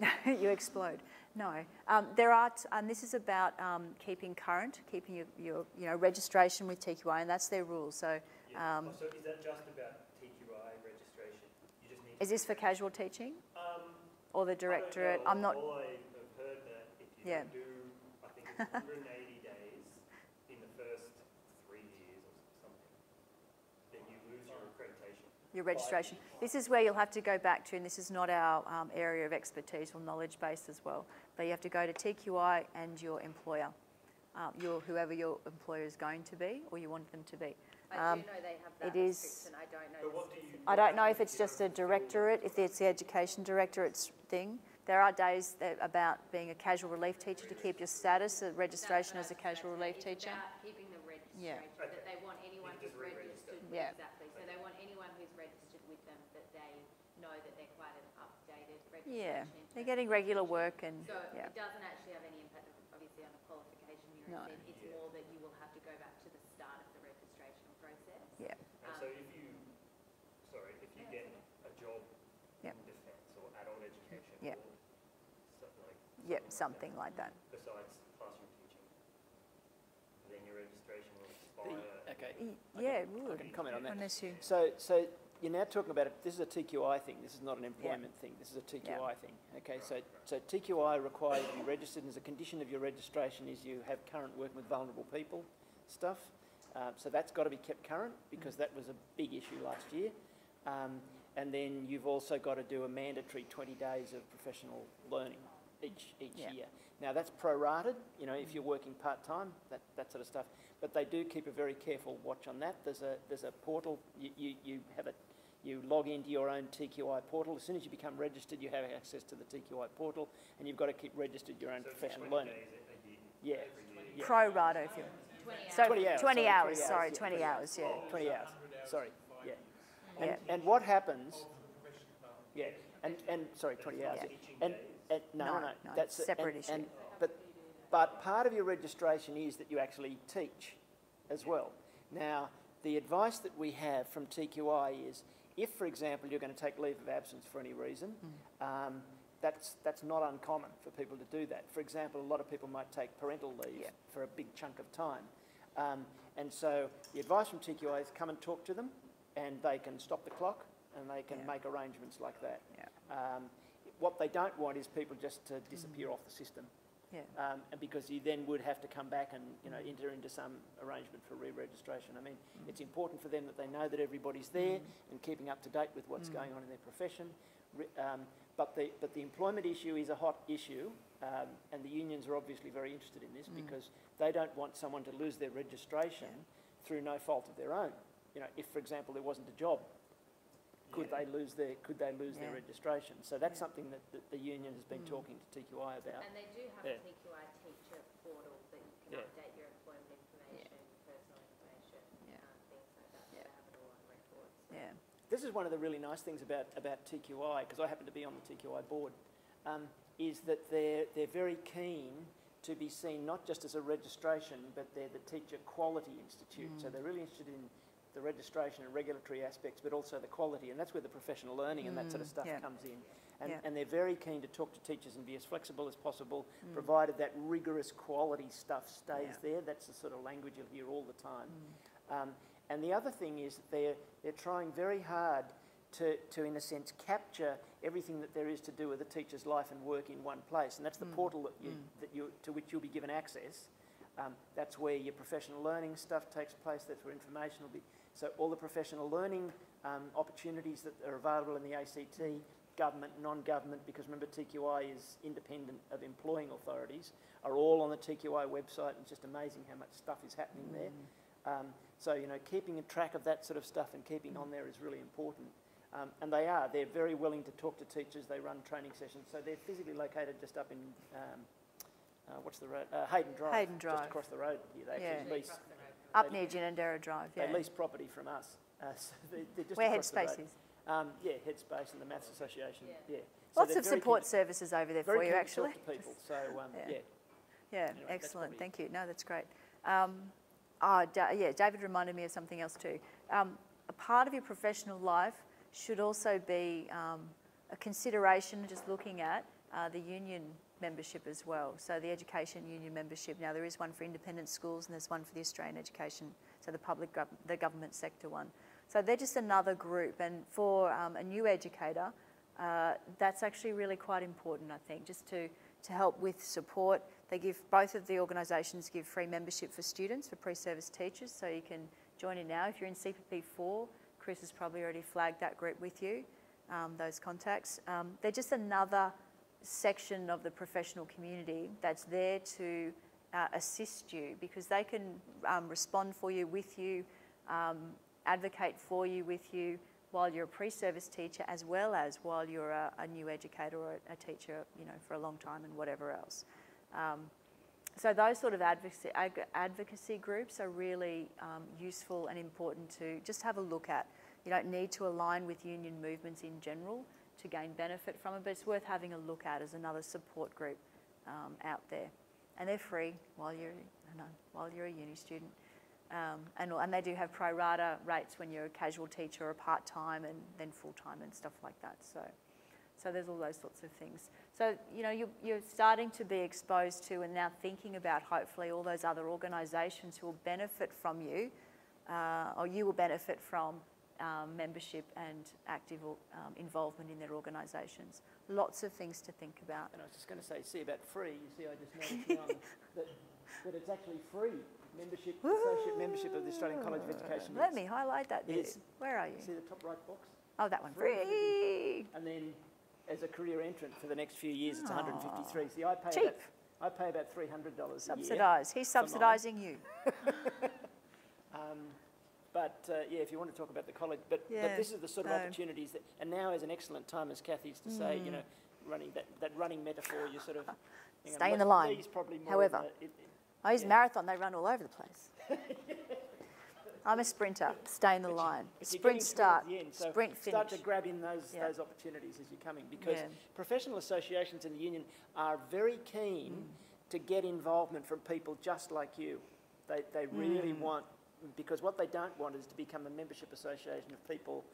you explode. No, um, there are, t- and this is about um, keeping current, keeping your, your, you know registration with TQI, and that's their rules. So, Yeah. um, Oh, so is that just about TQI registration? You just need. is this for casual teaching Um, or the directorate? I'm not. All I have heard that if you Yeah. do, I think it's 180 days in the first three years or something, then you lose your accreditation. Your registration. This is where you'll have to go back to, and this is not our um, area of expertise or knowledge base as well, but you have to go to TQI and your employer, um, your, whoever your employer is going to be or you want them to be. I Um, do know they have that it is- I don't know But what do you? specific. I don't know if it's just a directorate, if it's the education directorate's thing. There are days that about being a casual relief teacher to keep your status, a registration as a casual relief It's teacher. about keeping the registration, Yeah. registration, that they want anyone who's just re-register. registered, Yeah. exactly, so they want anyone who's registered with them, that they know that they're quite an updated registration. Yeah, they're getting regular work and, So yeah. it doesn't actually have any impact, obviously, on the qualification you're No. in, it's Yeah. more that you will have to go back to the start of the registration process. Yeah, And so if you, sorry, if you get a job Yep. in defence or adult education Yep. or something like. yeah, something like that. Besides classroom teaching, then your registration will expire. The- okay. Y- Yeah, it I can comment on that. unless you, So, so you're now talking about it. This is a TQI thing. This is not an employment thing. This is a TQI thing. Okay. So, so TQI requires you to be registered, and as a condition of your registration is you have current working with vulnerable people stuff. Uh, so that's got to be kept current because that was a big issue last year. Um, and then you've also got to do a mandatory 20 days of professional learning each each Yeah. year. Now that's prorated, you know, if you're working part time, that, that sort of stuff. But they do keep a very careful watch on that. There's a there's a portal. You, you, you have a you log into your own TQI portal. As soon as you become registered, you have access to the TQI portal, and you've got to keep registered your own So professional learning. days Yeah. Yeah. pro rata if you, 20 so 20 hours, 20 sorry, hours, 20 hours, sorry, yeah, 20 hours, yeah. 20 hours. Sorry. Yeah. And, Yeah. and what happens? Yeah. And, and sorry, 20 hours. Yeah. yeah. And, and no, no, No, no, no, that's separate and, issue. And, but, but part of your registration is that you actually teach as well. Now, the advice that we have from TQI is, if, for example, you're going to take leave of absence for any reason, Mm. um, that's that's not uncommon for people to do that. For example, a lot of people might take parental leave Yeah. for a big chunk of time. Um, and so the advice from TQI is come and talk to them, and they can stop the clock and they can Yeah. make arrangements like that. Yeah. Um, what they don't want is people just to disappear off the system, Yeah, um, and because you then would have to come back and you know enter into some arrangement for re-registration. I mean, it's important for them that they know that everybody's there and keeping up to date with what's going on in their profession. Um, but the but the employment issue is a hot issue, um, and the unions are obviously very interested in this because they don't want someone to lose their registration through no fault of their own. You know, if for example there wasn't a job, could they lose their could they lose their registration? So that's Yeah. something that, that the union has been talking to TQI about. And they do have Yeah. a TQI teacher portal that you can Yeah. update your employment information, personal information, Yeah. um, things like that. Yeah. They have it all on record. so. yeah, This is one of the really nice things about, about TQI, because I happen to be on the TQI board, um, is that they're, they're very keen to be seen not just as a registration, but they're the teacher quality institute. So they're really interested in the registration and regulatory aspects, but also the quality, and that's where the professional learning and that sort of mm. stuff yeah. comes in. And, Yeah. and they're very keen to talk to teachers and be as flexible as possible, mm. provided that rigorous quality stuff stays Yeah. there. That's the sort of language you'll hear all the time. Mm. Um, and the other thing is that they're, they're trying very hard to, to, in a sense, capture everything that there is to do with a teacher's life and work in one place. And that's the portal that you, that you, to which you'll be given access. Um, that's where your professional learning stuff takes place. That's where information will be. So all the professional learning um, opportunities that are available in the ACT, government, non-government, because remember TQI is independent of employing authorities, are all on the TQI website. And it's just amazing how much stuff is happening there. Um, so you know, keeping a track of that sort of stuff and keeping on there is really important. Um, and they are. They're very willing to talk to teachers. They run training sessions. So they're physically located just up in um, uh, what's the road? Uh, Haydon Drive. Haydon Drive. Just across the road here. They Yeah. actually lease, Across the road. up They- near Ginninderra Drive, yeah. they lease property from us. Uh, so they, they're just Where across the road. Headspace is. Um, yeah, Headspace and the Maths Association. Yeah. Yeah. So Lots of support keen- services over there for you, actually. talk to people. So um, Yeah. yeah. Yeah, Anyway, excellent. Thank you. No, that's great. Um, oh, da- yeah, David reminded me of something else too. Um, a part of your professional life should also be um, a consideration, just looking at uh, the union membership as well. So the education union membership. Now there is one for independent schools and there's one for the Australian education, so the public, gov- the government sector one. So they're just another group, and for um, a new educator, uh, that's actually really quite important, I think, just to to help with support. They give both of the organisations give free membership for students for pre-service teachers, so you can join in now. If you're in CPP four, Chris has probably already flagged that group with you, um, those contacts. Um, they're just another section of the professional community that's there to uh, assist you because they can um, respond for you, with you, um, advocate for you, with you while you're a pre-service teacher as well as while you're a, a new educator or a, teacher, you know, for a long time and whatever else. Um, so those sort of advocacy, advocacy groups are really um, useful and important to just have a look at. You don't need to align with union movements in general to gain benefit from it, but it's worth having a look at as another support group um, out there. And they're free while you're, while you're a uni student. Um, and, and they do have pro rata rates when you're a casual teacher or part time and then full time and stuff like that. So, so there's all those sorts of things. So, you know, you're, you're starting to be exposed to and now thinking about hopefully all those other organisations who will benefit from you uh, or you will benefit from um, membership and active um, involvement in their organisations. Lots of things to think about. And I was just going to say, see about free, you see I just noticed now that, that it's actually free membership, associate membership of the Australian College of Education. Let me highlight that. Yes. Where are you? See the top right box? Oh, that one. Free. And then as a career entrant for the next few years, it's 153. See, I pay Cheap. about, I pay about $300 a year. Subsidised. He's subsidising you. Um, but uh, yeah, if you want to talk about the college, but, Yeah, but this is the sort of opportunities that, and now is an excellent time, as Kathy used to say, Mm. you know, running that, that running metaphor, you sort of Stay in the line. probably more However. the- it- it- I use Yeah. marathon, they run all over the place. I'm a sprinter, stay in the line. You're Sprint start, end, so sprint Start to grab in those, Yeah. those opportunities as you're coming because professional associations in the union are very keen Mm. to get involvement from people just like you. They, they really Mm. want, because what they don't want is to become a membership association of people,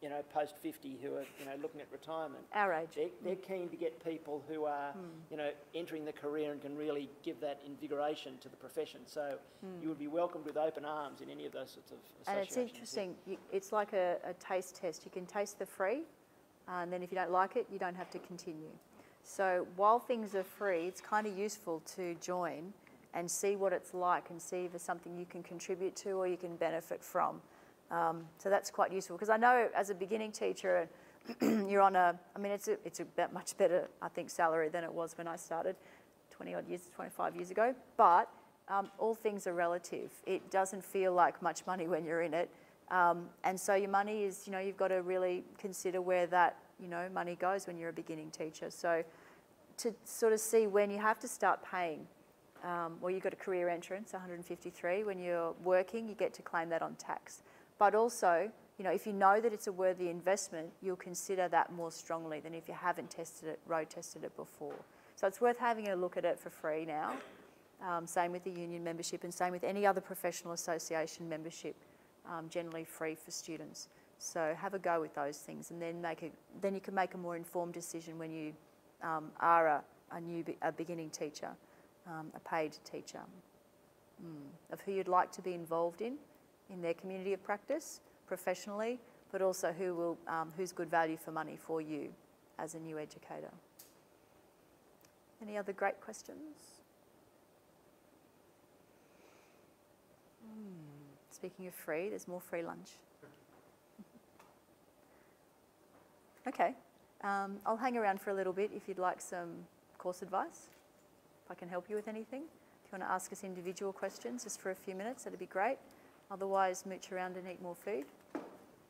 you know, post 50 who are, you know, looking at retirement. Our age. They're, they're keen to get people who are, Hmm. you know, entering the career and can really give that invigoration to the profession. So you would be welcomed with open arms in any of those sorts of associations. And it's interesting, you, it's like a, a taste test. You can taste the free, uh, and then if you don't like it, you don't have to continue. So while things are free, it's kind of useful to join and see what it's like and see if it's something you can contribute to or you can benefit from. Um, so that's quite useful because I know as a beginning teacher, you're on a, I mean, it's a, it's a much better, I think, salary than it was when I started 20 odd years, 25 years ago. But um, all things are relative. It doesn't feel like much money when you're in it. Um, and so your money is, you know, you've got to really consider where that, you know, money goes when you're a beginning teacher. So to sort of see when you have to start paying, um, well, you've got a career entrance, 153. When you're working, you get to claim that on tax. But also, you know, if you know that it's a worthy investment, you'll consider that more strongly than if you haven't tested it, road tested it before. So it's worth having a look at it for free now. Um, same with the union membership and same with any other professional association membership, um, generally free for students. So have a go with those things and then make a, then you can make a more informed decision when you um, are a, a new a beginning teacher, um, a paid teacher, mm, of who you'd like to be involved in, in their community of practice, professionally, but also who will, um, who's good value for money for you as a new educator. Any other great questions? Hmm, Speaking of free, there's more free lunch. Okay, um, I'll hang around for a little bit if you'd like some course advice, I can help you with anything. If you want to ask us individual questions just for a few minutes, that'd be great. Otherwise, mooch around and eat more food,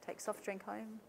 take soft drink home,